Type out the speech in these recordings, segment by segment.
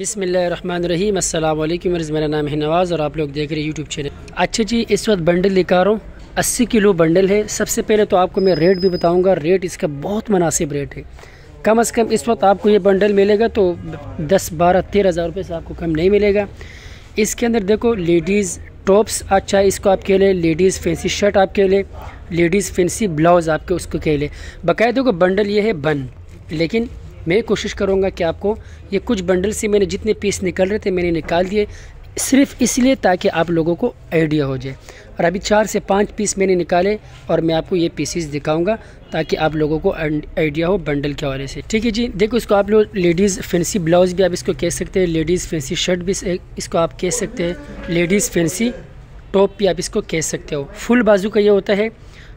बिसमीम अल्लाम मेरा नाम है नवाज़ और आप लोग देख रहे हैं यूट्यूब चैनल अच्छा जी, इस वक्त बंडल दिखा रहा हूँ। अस्सी किलो बंडल है। सबसे पहले तो आपको मैं रेट भी बताऊँगा। रेट इसका बहुत मुनासिब रेट है। कम अज़ कम इस वक्त आपको ये बंडल मिलेगा तो दस, बारह, तेरह हज़ार रुपये से आपको कम नहीं मिलेगा। इसके अंदर देखो लेडीज़ टॉप्स अच्छा इसको आप कह लें लेडीज़ फैंसी शर्ट आप कह लें लेडीज़ फैंसी ब्लाउज़ आपके उसको कह लें। बाकायदे को बंडल ये है बन, लेकिन मैं कोशिश करूँगा कि आपको ये कुछ बंडल से मैंने जितने पीस निकल रहे थे मैंने निकाल दिए। सिर्फ़ इसलिए ताकि आप लोगों को आइडिया हो जाए। और अभी चार से पाँच पीस मैंने निकाले और मैं आपको ये पीसीस दिखाऊँगा ताकि आप लोगों को आइडिया हो बंडल के हवाले से। ठीक है जी, देखो इसको आप लोग लेडीज़ फैंसी ब्लाउज़ भी आप इसको कह सकते हैं लेडीज़ फैंसी शर्ट भी इसको आप कह सकते हैं लेडीज़ फैंसी टॉप भी आप इसको कह सकते हो। फुल बाजू का ये होता है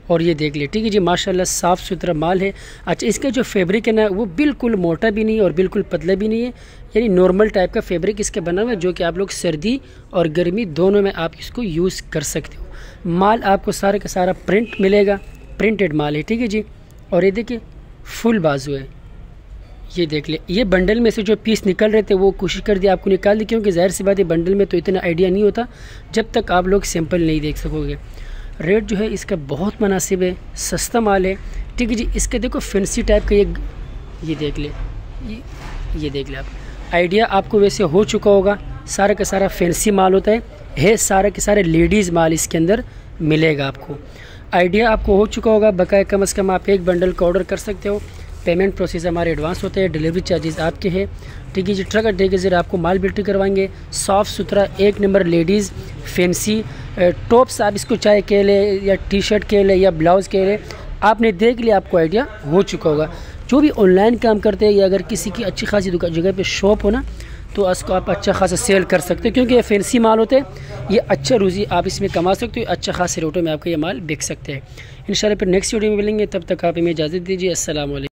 और ये देख ले, ठीक है जी, माशाल्लाह साफ़ सुथरा माल है। अच्छा इसका जो फैब्रिक है ना, वो बिल्कुल मोटा भी नहीं है और बिल्कुल पतला भी नहीं है। यानी नॉर्मल टाइप का फैब्रिक इसके बना हुआ है, जो कि आप लोग सर्दी और गर्मी दोनों में आप इसको यूज़ कर सकते हो। माल आपको सारे का सारा प्रिंट मिलेगा प्रिंटेड माल है, ठीक है जी। और ये देखिए फुल बाजू है। ये देख ले, ये बंडल में से जो पीस निकल रहे थे, वो कोशिश कर दिया आपको निकाल दी, क्योंकि ज़ाहिर सी बात है बंडल में तो इतना आइडिया नहीं होता, जब तक आप लोग सैंपल नहीं देख सकोगे। रेट जो है इसका बहुत मुनासिब है, सस्ता माल है। ठीक है जी, इसके देखो फैंसी टाइप का ये ये देख ले, ये देख ले आप। आइडिया आपको वैसे हो चुका होगा, सारा का सारा फैंसी माल होता है है सारा के सारे लेडीज़ माल इसके अंदर मिलेगा आपको। आइडिया आपको हो चुका होगा, बकाया कम अज़ कम आप एक बंडल का ऑर्डर कर सकते हो। पेमेंट प्रोसेस हमारे एडवांस होते हैं, डिलीवरी चार्जेस आपके हैं। ठीक है जी, ट्रक अड्डे के ज़रिए आपको माल बिल्टी करवाएँगे। साफ़ सुथरा एक नंबर लेडीज़, फैंसी टॉप्स आप इसको चाहे कह लें या टी शर्ट कह ले या ब्लाउज़ कह लें, आपने देख लिया, आपको आइडिया हो चुका होगा। जो भी ऑनलाइन काम करते हैं या अगर किसी की अच्छी खासी जगह पे शॉप हो ना तो उसको आप अच्छा खासा सेल कर सकते हो, क्योंकि ये फैंसी माल होते हैं, ये अच्छा रूजी आप इसमें कमा सकते हो अच्छा खासे रेटों में आपको ये माल बिक सकते हैं। इन फिर नेक्स्ट वीडियो में मिलेंगे, तब तक आप हमें इजाज़त दीजिए असल